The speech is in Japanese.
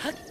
はっ